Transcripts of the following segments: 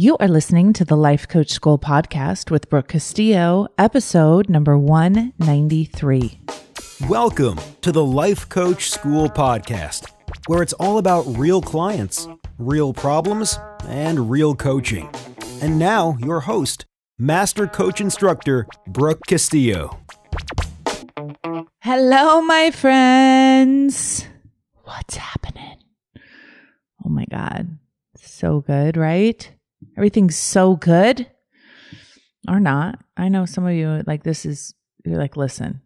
You are listening to the Life Coach School podcast with Brooke Castillo, episode number 193. Welcome to the Life Coach School podcast, where it's all about real clients, real problems, and real coaching. And now, your host, Master Coach Instructor Brooke Castillo. Hello, my friends. What's happening? Oh my God. So good, right? Everything's so good. Or not. I know some of you like this is, you're like, listen,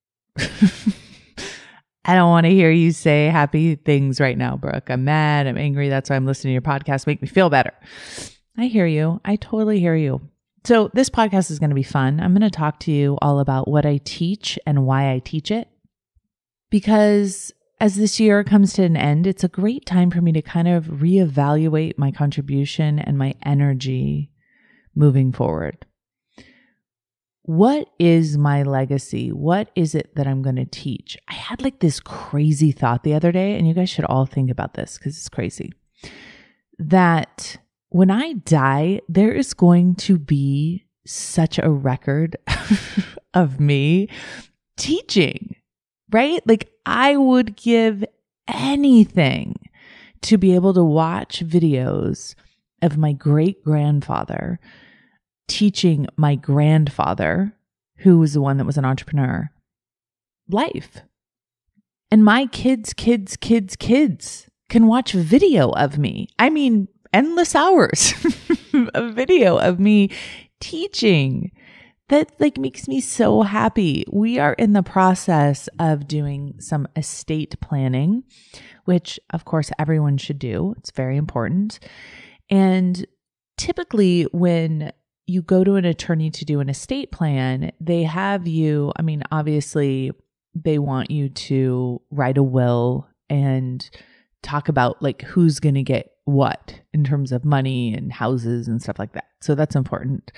I don't want to hear you say happy things right now, Brooke. I'm mad. I'm angry. That's why I'm listening to your podcast. Make me feel better. I hear you. I totally hear you. So, this podcast is going to be fun. I'm going to talk to you all about what I teach and why I teach it. Because as this year comes to an end, it's a great time for me to kind of reevaluate my contribution and my energy moving forward. What is my legacy? What is it that I'm going to teach? I had like this crazy thought the other day, and you guys should all think about this because it's crazy. That when I die, there is going to be such a record of me teaching, right? Like I would give anything to be able to watch videos of my great grandfather teaching my grandfather, who was the one that was an entrepreneur, life. And my kids, kids, kids, kids can watch video of me. I mean, endless hours of video of me teaching. That like makes me so happy. We are in the process of doing some estate planning, which of course everyone should do. It's very important. And typically when you go to an attorney to do an estate plan, they have you, I mean, obviously, they want you to write a will and talk about like who's going to get what in terms of money and houses and stuff like that. So that's important.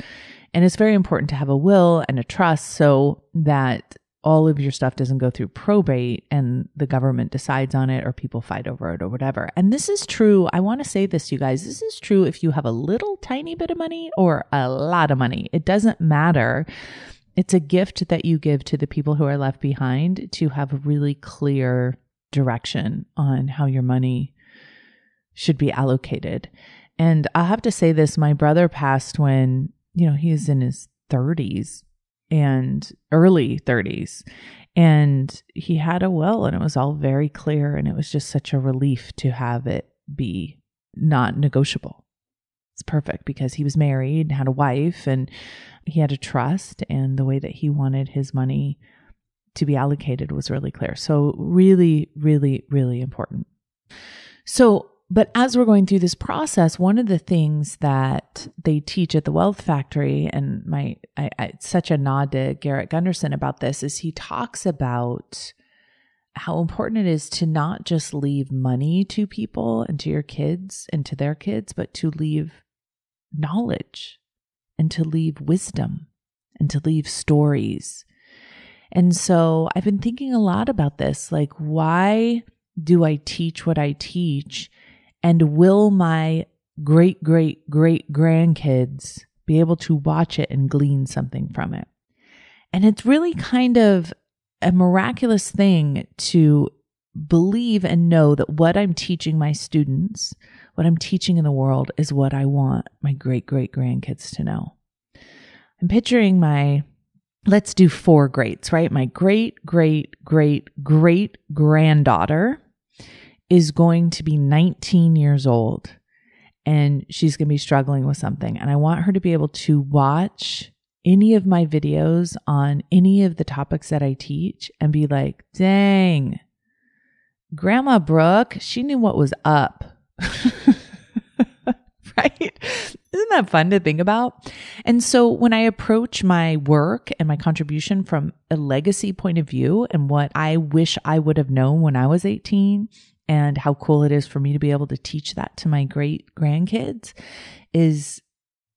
And it's very important to have a will and a trust so that all of your stuff doesn't go through probate and the government decides on it or people fight over it or whatever. And this is true. I want to say this, you guys. This is true if you have a little tiny bit of money or a lot of money. It doesn't matter. It's a gift that you give to the people who are left behind to have a really clear direction on how your money should be allocated. And I have to say this my brother passed when, you know, he was in his 30s and early 30s. And he had a will, and it was all very clear. And it was just such a relief to have it be not negotiable. It's perfect because he was married, and had a wife, and he had a trust. And the way that he wanted his money to be allocated was really clear. So, really, really, really important. So, but as we're going through this process, one of the things that they teach at the Wealth Factory, and my I, I, such a nod to Garrett Gunderson about this, is he talks about how important it is to not just leave money to people and to your kids and to their kids, but to leave knowledge and to leave wisdom and to leave stories. And so I've been thinking a lot about this like, why do I teach what I teach? And will my great, great, great grandkids be able to watch it and glean something from it? And it's really kind of a miraculous thing to believe and know that what I'm teaching my students, what I'm teaching in the world, is what I want my great, great grandkids to know. I'm picturing my, let's do four greats, right? My great, great, great, great granddaughter is going to be 19 years old and she's going to be struggling with something. And I want her to be able to watch any of my videos on any of the topics that I teach and be like, dang, Grandma Brooke, she knew what was up. right? Isn't that fun to think about? And so when I approach my work and my contribution from a legacy point of view and what I wish I would have known when I was 18 and how cool it is for me to be able to teach that to my great grandkids is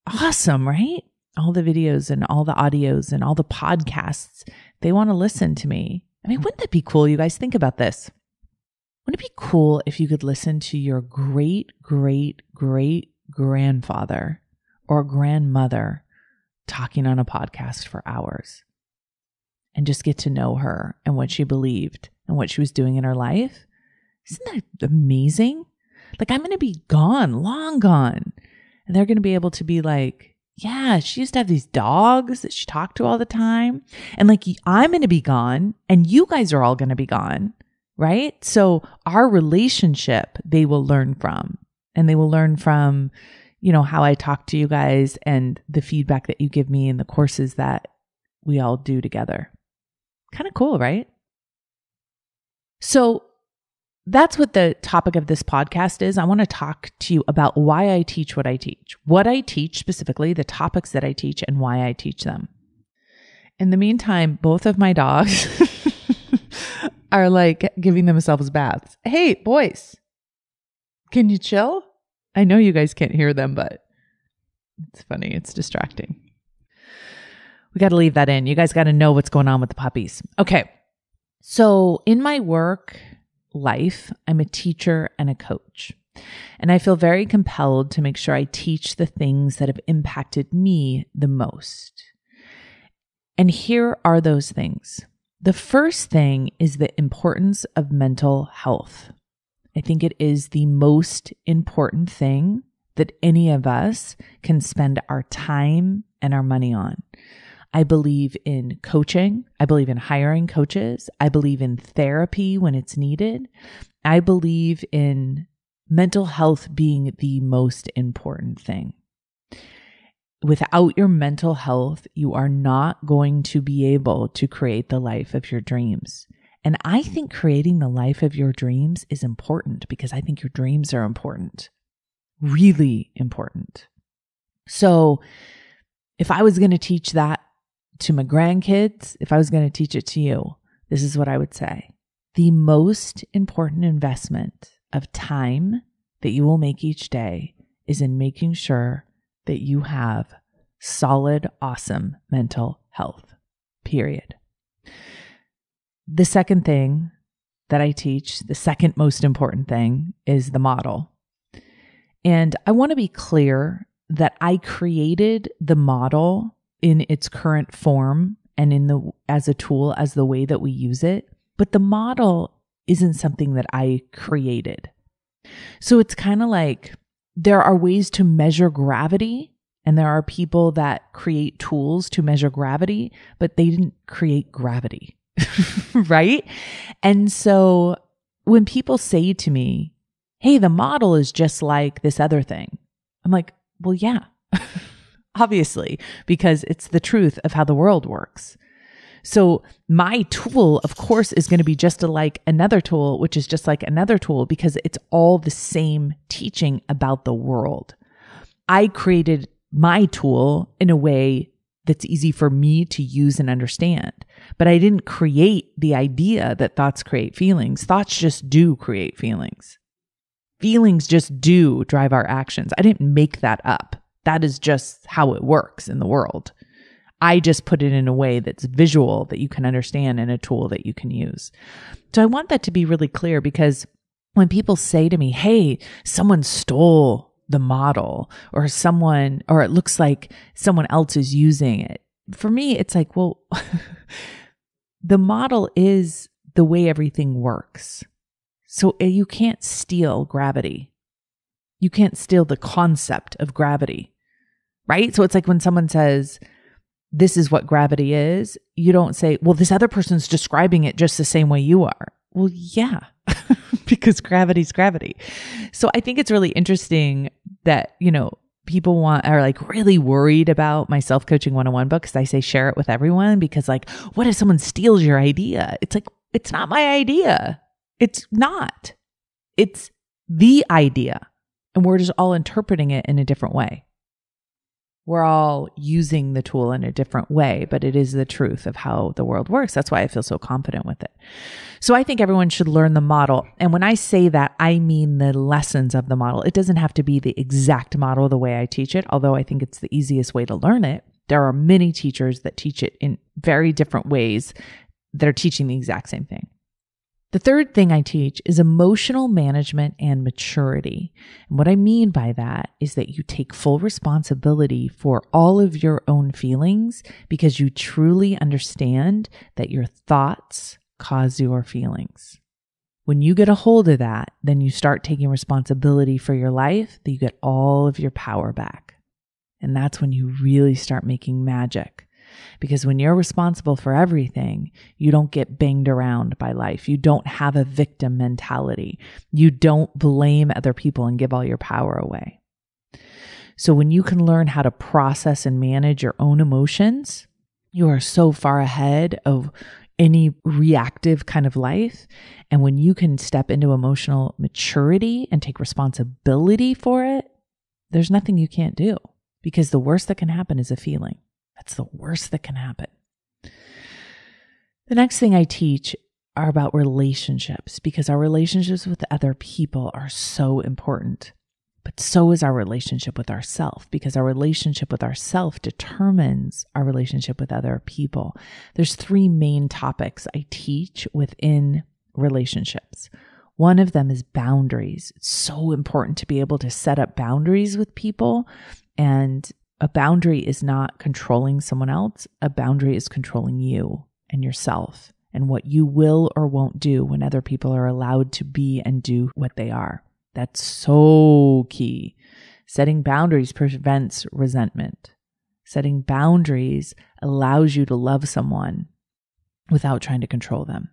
awesome, right? All the videos and all the audios and all the podcasts, they want to listen to me. I mean, wouldn't that be cool? You guys think about this. Wouldn't it be cool if you could listen to your great, great, great grandfather or grandmother talking on a podcast for hours and just get to know her and what she believed and what she was doing in her life. Isn't that amazing? Like, I'm going to be gone, long gone. And they're going to be able to be like, yeah, she used to have these dogs that she talked to all the time. And like, I'm going to be gone and you guys are all going to be gone. Right. So our relationship, they will learn from and they will learn from, you know, how I talk to you guys and the feedback that you give me and the courses that we all do together. Kind of cool, right? So that's what the topic of this podcast is. I want to talk to you about why I teach what I teach, what I teach specifically, the topics that I teach, and why I teach them. In the meantime, both of my dogs are like giving themselves baths. Hey, boys, can you chill? I know you guys can't hear them, but it's funny. It's distracting. We got to leave that in. You guys got to know what's going on with the puppies. Okay. So, in my work, life, I'm a teacher and a coach. And I feel very compelled to make sure I teach the things that have impacted me the most. And here are those things. The first thing is the importance of mental health. I think it is the most important thing that any of us can spend our time and our money on. I believe in coaching. I believe in hiring coaches. I believe in therapy when it's needed. I believe in mental health being the most important thing. Without your mental health, you are not going to be able to create the life of your dreams. And I think creating the life of your dreams is important because I think your dreams are important, really important. So, if I was going to teach that to my grandkids, if I was going to teach it to you, this is what I would say. The most important investment of time that you will make each day is in making sure that you have solid, awesome mental health, period. The second thing that I teach, the second most important thing is the model. And I want to be clear that I created the model in its current form and in the as a tool as the way that we use it but the model isn't something that i created. So it's kind of like there are ways to measure gravity and there are people that create tools to measure gravity but they didn't create gravity right? And so when people say to me hey the model is just like this other thing i'm like well yeah obviously, because it's the truth of how the world works. So my tool, of course, is going to be just like another tool, which is just like another tool because it's all the same teaching about the world. I created my tool in a way that's easy for me to use and understand. But I didn't create the idea that thoughts create feelings. Thoughts just do create feelings. Feelings just do drive our actions. I didn't make that up. That is just how it works in the world. I just put it in a way that's visual that you can understand and a tool that you can use. So I want that to be really clear because when people say to me, Hey, someone stole the model or someone, or it looks like someone else is using it. For me, it's like, well, the model is the way everything works. So eh, you can't steal gravity. You can't steal the concept of gravity right? So it's like when someone says, this is what gravity is, you don't say, well, this other person's describing it just the same way you are. Well, yeah, because gravity's gravity. So I think it's really interesting that, you know, people want are like really worried about my self coaching 101 book because I say share it with everyone because, like, what if someone steals your idea? It's like, it's not my idea. It's not. It's the idea. And we're just all interpreting it in a different way we're all using the tool in a different way, but it is the truth of how the world works. That's why I feel so confident with it. So I think everyone should learn the model. And when I say that, I mean the lessons of the model. It doesn't have to be the exact model the way I teach it, although I think it's the easiest way to learn it. There are many teachers that teach it in very different ways that are teaching the exact same thing. The third thing I teach is emotional management and maturity. And what I mean by that is that you take full responsibility for all of your own feelings because you truly understand that your thoughts cause your feelings. When you get a hold of that, then you start taking responsibility for your life, that you get all of your power back. And that's when you really start making magic. Because when you're responsible for everything, you don't get banged around by life. You don't have a victim mentality. You don't blame other people and give all your power away. So when you can learn how to process and manage your own emotions, you are so far ahead of any reactive kind of life. And when you can step into emotional maturity and take responsibility for it, there's nothing you can't do because the worst that can happen is a feeling. That's the worst that can happen. The next thing I teach are about relationships because our relationships with other people are so important. But so is our relationship with ourself because our relationship with ourself determines our relationship with other people. There's three main topics I teach within relationships. One of them is boundaries. It's so important to be able to set up boundaries with people and a boundary is not controlling someone else, a boundary is controlling you and yourself and what you will or won't do when other people are allowed to be and do what they are. That's so key. Setting boundaries prevents resentment. Setting boundaries allows you to love someone without trying to control them.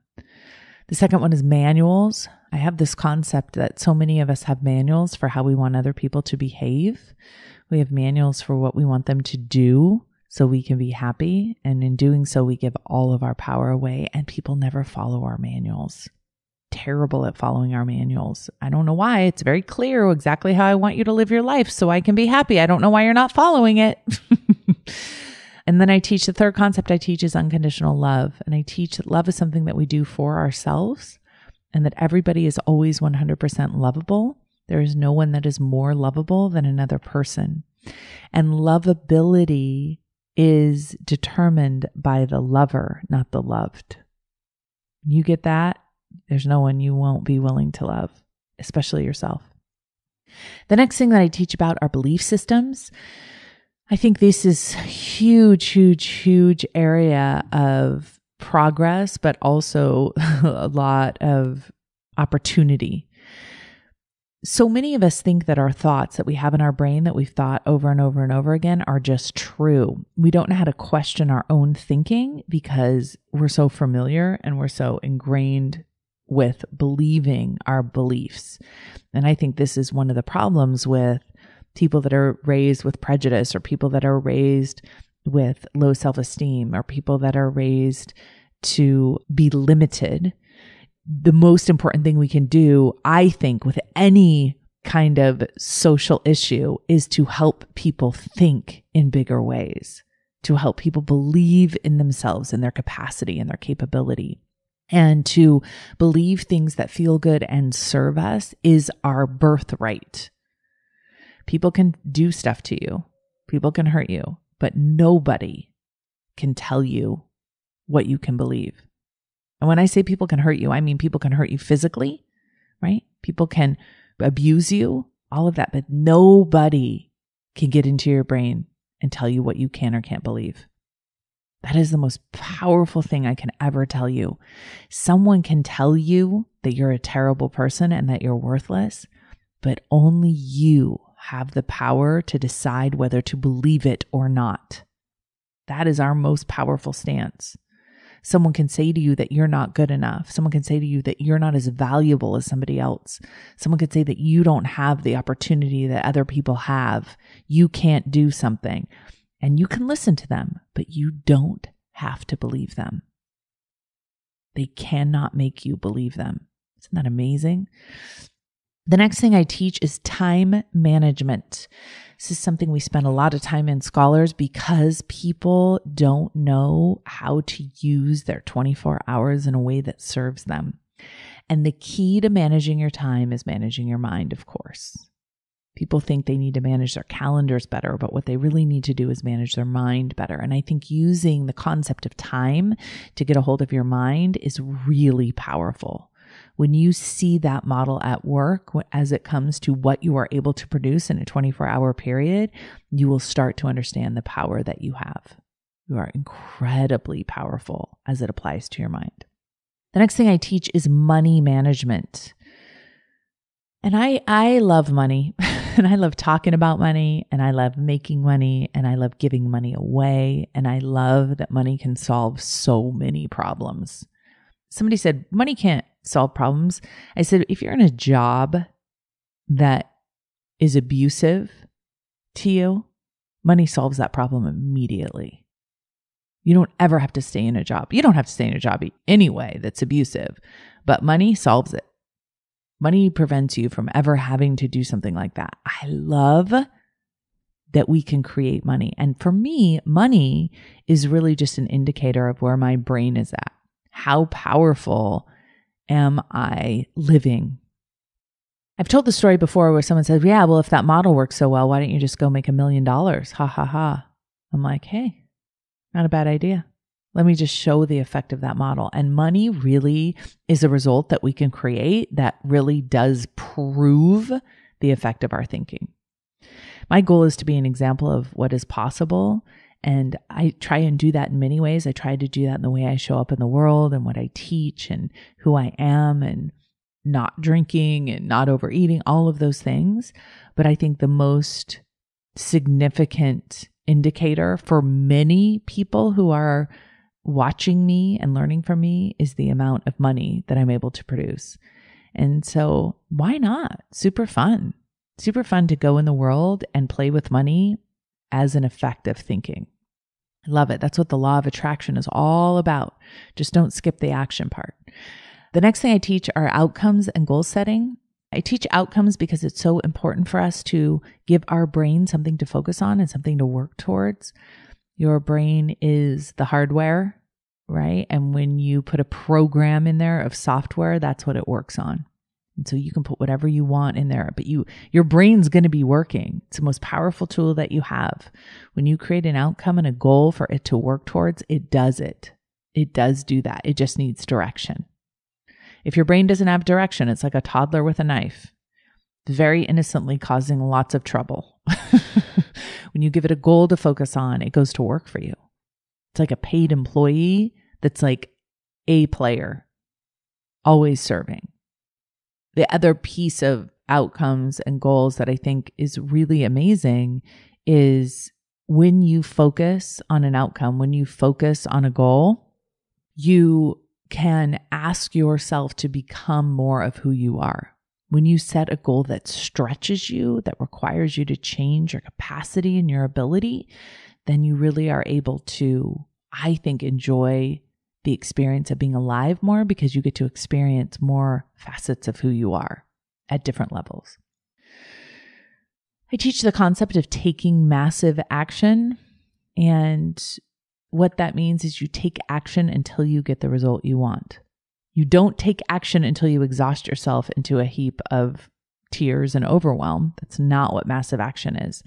The second one is manuals. I have this concept that so many of us have manuals for how we want other people to behave. We have manuals for what we want them to do so we can be happy. And in doing so, we give all of our power away, and people never follow our manuals. Terrible at following our manuals. I don't know why. It's very clear exactly how I want you to live your life so I can be happy. I don't know why you're not following it. and then I teach the third concept I teach is unconditional love. And I teach that love is something that we do for ourselves and that everybody is always 100% lovable there is no one that is more lovable than another person. And lovability is determined by the lover, not the loved. You get that? There's no one you won't be willing to love, especially yourself. The next thing that I teach about are belief systems. I think this is huge, huge, huge area of progress, but also a lot of opportunity so many of us think that our thoughts that we have in our brain that we've thought over and over and over again are just true. We don't know how to question our own thinking because we're so familiar and we're so ingrained with believing our beliefs. And I think this is one of the problems with people that are raised with prejudice or people that are raised with low self esteem or people that are raised to be limited the most important thing we can do, I think, with any kind of social issue is to help people think in bigger ways, to help people believe in themselves and their capacity and their capability. And to believe things that feel good and serve us is our birthright. People can do stuff to you, people can hurt you, but nobody can tell you what you can believe. And when I say people can hurt you, I mean people can hurt you physically, right? People can abuse you, all of that, but nobody can get into your brain and tell you what you can or can't believe. That is the most powerful thing I can ever tell you. Someone can tell you that you're a terrible person and that you're worthless, but only you have the power to decide whether to believe it or not. That is our most powerful stance. Someone can say to you that you're not good enough. Someone can say to you that you're not as valuable as somebody else. Someone could say that you don't have the opportunity that other people have. You can't do something. And you can listen to them, but you don't have to believe them. They cannot make you believe them. Isn't that amazing? The next thing I teach is time management. This is something we spend a lot of time in scholars because people don't know how to use their 24 hours in a way that serves them. And the key to managing your time is managing your mind, of course. People think they need to manage their calendars better, but what they really need to do is manage their mind better. And I think using the concept of time to get a hold of your mind is really powerful. When you see that model at work as it comes to what you are able to produce in a 24 hour period, you will start to understand the power that you have. You are incredibly powerful as it applies to your mind. The next thing I teach is money management. And I I love money and I love talking about money and I love making money and I love giving money away and I love that money can solve so many problems. Somebody said money can't solve problems. I said if you're in a job that is abusive to you, money solves that problem immediately. You don't ever have to stay in a job. You don't have to stay in a job anyway that's abusive, but money solves it. Money prevents you from ever having to do something like that. I love that we can create money. And for me, money is really just an indicator of where my brain is at. How powerful am I living? I've told the story before where someone says, Yeah, well, if that model works so well, why don't you just go make a million dollars? Ha ha ha. I'm like, Hey, not a bad idea. Let me just show the effect of that model. And money really is a result that we can create that really does prove the effect of our thinking. My goal is to be an example of what is possible. And I try and do that in many ways. I try to do that in the way I show up in the world and what I teach and who I am and not drinking and not overeating, all of those things. But I think the most significant indicator for many people who are watching me and learning from me is the amount of money that I'm able to produce. And so, why not? Super fun. Super fun to go in the world and play with money as an effect of thinking. I love it. That's what the law of attraction is all about. Just don't skip the action part. The next thing I teach are outcomes and goal setting. I teach outcomes because it's so important for us to give our brain something to focus on and something to work towards. Your brain is the hardware, right? And when you put a program in there of software, that's what it works on. And so you can put whatever you want in there, but you your brain's going to be working. It's the most powerful tool that you have. When you create an outcome and a goal for it to work towards, it does it. It does do that. It just needs direction. If your brain doesn't have direction, it's like a toddler with a knife, very innocently causing lots of trouble. when you give it a goal to focus on, it goes to work for you. It's like a paid employee that's like a player, always serving. The other piece of outcomes and goals that I think is really amazing is when you focus on an outcome, when you focus on a goal, you can ask yourself to become more of who you are. When you set a goal that stretches you, that requires you to change your capacity and your ability, then you really are able to, I think, enjoy the experience of being alive more because you get to experience more facets of who you are at different levels. I teach the concept of taking massive action. And what that means is you take action until you get the result you want. You don't take action until you exhaust yourself into a heap of tears and overwhelm. That's not what massive action is.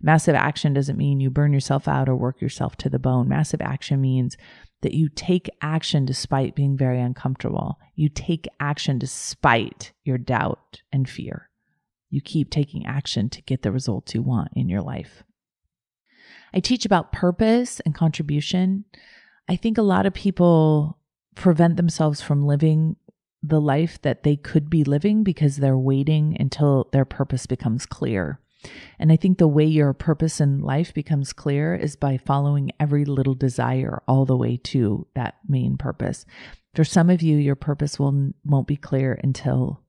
Massive action doesn't mean you burn yourself out or work yourself to the bone. Massive action means that you take action despite being very uncomfortable. You take action despite your doubt and fear. You keep taking action to get the results you want in your life. I teach about purpose and contribution. I think a lot of people prevent themselves from living the life that they could be living because they're waiting until their purpose becomes clear. And I think the way your purpose in life becomes clear is by following every little desire all the way to that main purpose. For some of you, your purpose will won't be clear until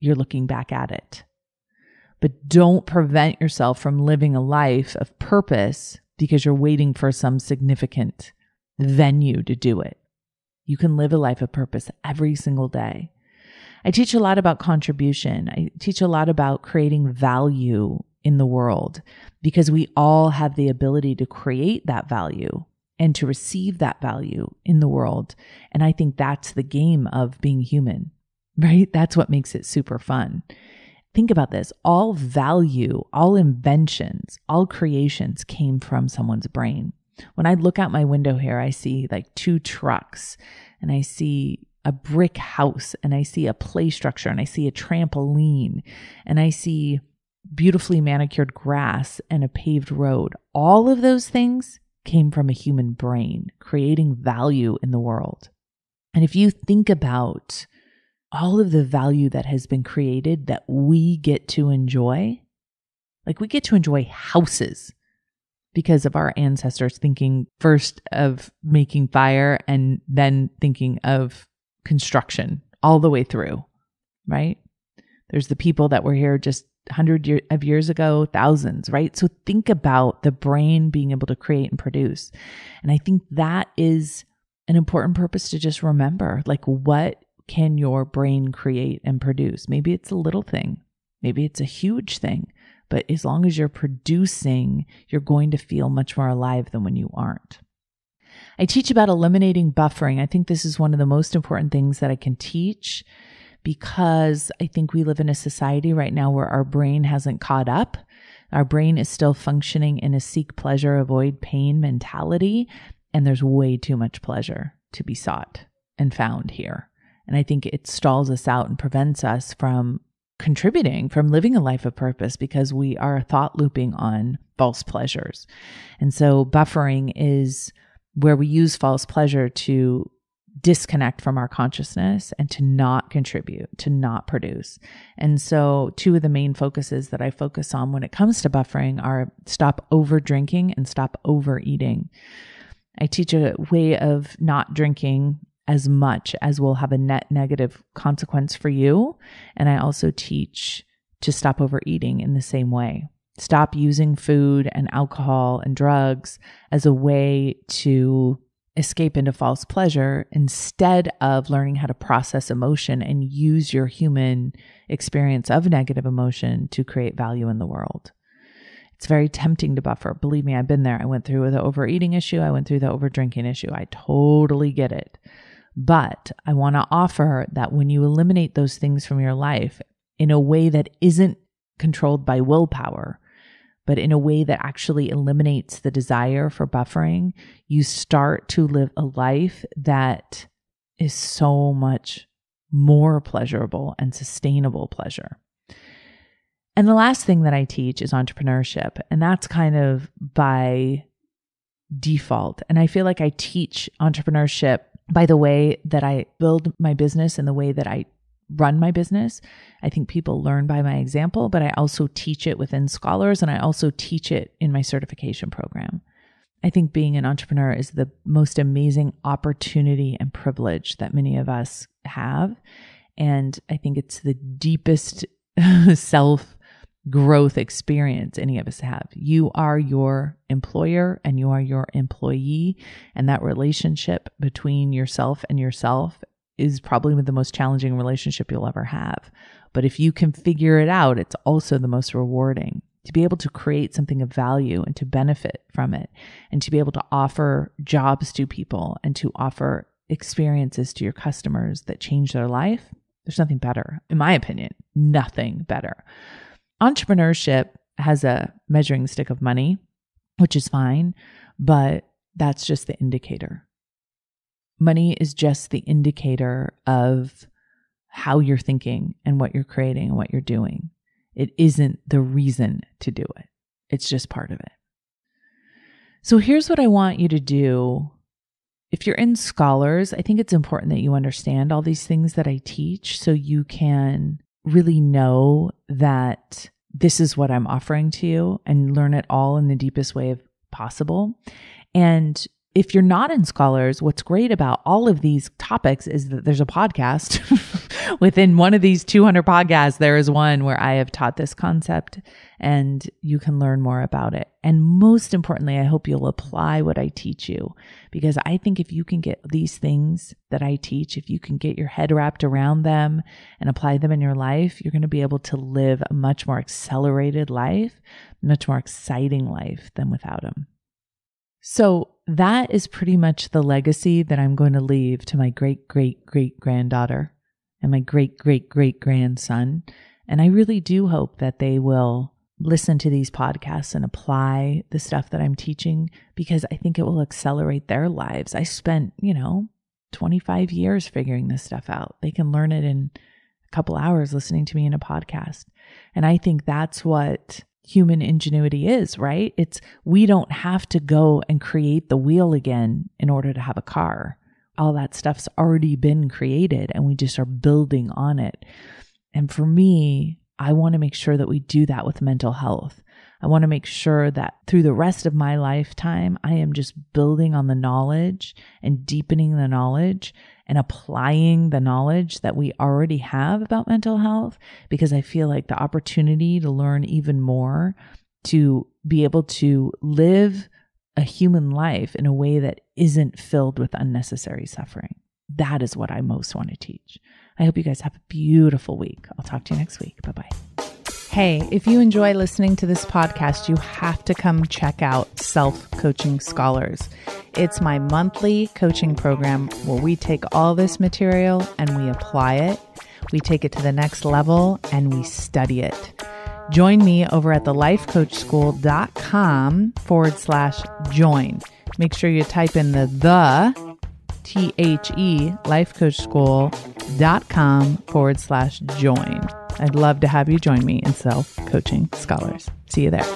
you're looking back at it. But don't prevent yourself from living a life of purpose because you're waiting for some significant venue to do it. You can live a life of purpose every single day. I teach a lot about contribution. I teach a lot about creating value in the world because we all have the ability to create that value and to receive that value in the world. And I think that's the game of being human, right? That's what makes it super fun. Think about this all value, all inventions, all creations came from someone's brain. When I look out my window here, I see like two trucks and I see a brick house and I see a play structure and I see a trampoline and I see beautifully manicured grass and a paved road. All of those things came from a human brain, creating value in the world. And if you think about all of the value that has been created that we get to enjoy, like we get to enjoy houses because of our ancestors thinking first of making fire and then thinking of construction all the way through, right? There's the people that were here just hundred year, of years ago, thousands, right? So think about the brain being able to create and produce. And I think that is an important purpose to just remember. Like, what can your brain create and produce? Maybe it's a little thing, maybe it's a huge thing. But as long as you're producing, you're going to feel much more alive than when you aren't. I teach about eliminating buffering. I think this is one of the most important things that I can teach because I think we live in a society right now where our brain hasn't caught up. Our brain is still functioning in a seek pleasure, avoid pain mentality. And there's way too much pleasure to be sought and found here. And I think it stalls us out and prevents us from contributing, from living a life of purpose because we are thought looping on false pleasures. And so buffering is where we use false pleasure to disconnect from our consciousness and to not contribute, to not produce. And so, two of the main focuses that I focus on when it comes to buffering are stop over drinking and stop overeating. I teach a way of not drinking as much as will have a net negative consequence for you. And I also teach to stop overeating in the same way. Stop using food and alcohol and drugs as a way to escape into false pleasure instead of learning how to process emotion and use your human experience of negative emotion to create value in the world. It's very tempting to buffer. Believe me, I've been there. I went through the overeating issue, I went through the overdrinking issue. I totally get it. But I want to offer that when you eliminate those things from your life in a way that isn't controlled by willpower, but in a way that actually eliminates the desire for buffering, you start to live a life that is so much more pleasurable and sustainable pleasure. And the last thing that I teach is entrepreneurship, and that's kind of by default. And I feel like I teach entrepreneurship by the way that I build my business and the way that I run my business. I think people learn by my example, but I also teach it within scholars and I also teach it in my certification program. I think being an entrepreneur is the most amazing opportunity and privilege that many of us have. And I think it's the deepest self growth experience any of us have. You are your employer and you are your employee. And that relationship between yourself and yourself is probably the most challenging relationship you'll ever have. But if you can figure it out, it's also the most rewarding to be able to create something of value and to benefit from it and to be able to offer jobs to people and to offer experiences to your customers that change their life. There's nothing better, in my opinion, nothing better. Entrepreneurship has a measuring stick of money, which is fine, but that's just the indicator. Money is just the indicator of how you're thinking and what you're creating and what you're doing. It isn't the reason to do it, it's just part of it. So here's what I want you to do. If you're in scholars, I think it's important that you understand all these things that I teach so you can really know that this is what I'm offering to you and learn it all in the deepest way possible. And if you're not in scholars, what's great about all of these topics is that there's a podcast. Within one of these 200 podcasts, there is one where I have taught this concept and you can learn more about it. And most importantly, I hope you'll apply what I teach you because I think if you can get these things that I teach, if you can get your head wrapped around them and apply them in your life, you're going to be able to live a much more accelerated life, much more exciting life than without them. So that is pretty much the legacy that I'm going to leave to my great, great, great granddaughter and my great, great, great grandson. And I really do hope that they will listen to these podcasts and apply the stuff that I'm teaching because I think it will accelerate their lives. I spent, you know, 25 years figuring this stuff out. They can learn it in a couple hours listening to me in a podcast. And I think that's what human ingenuity is, right? It's we don't have to go and create the wheel again in order to have a car. All that stuff's already been created and we just are building on it. And for me, I want to make sure that we do that with mental health. I want to make sure that through the rest of my lifetime, I am just building on the knowledge and deepening the knowledge and applying the knowledge that we already have about mental health because I feel like the opportunity to learn even more, to be able to live a human life in a way that isn't filled with unnecessary suffering. That is what I most want to teach. I hope you guys have a beautiful week. I'll talk to you next week. Bye bye. Hey, if you enjoy listening to this podcast, you have to come check out Self Coaching Scholars. It's my monthly coaching program where we take all this material and we apply it, we take it to the next level, and we study it. Join me over at thelifecoachschool.com forward slash join. Make sure you type in the the T H E lifecoachschool.com forward slash join. I'd love to have you join me in Self Coaching Scholars. See you there.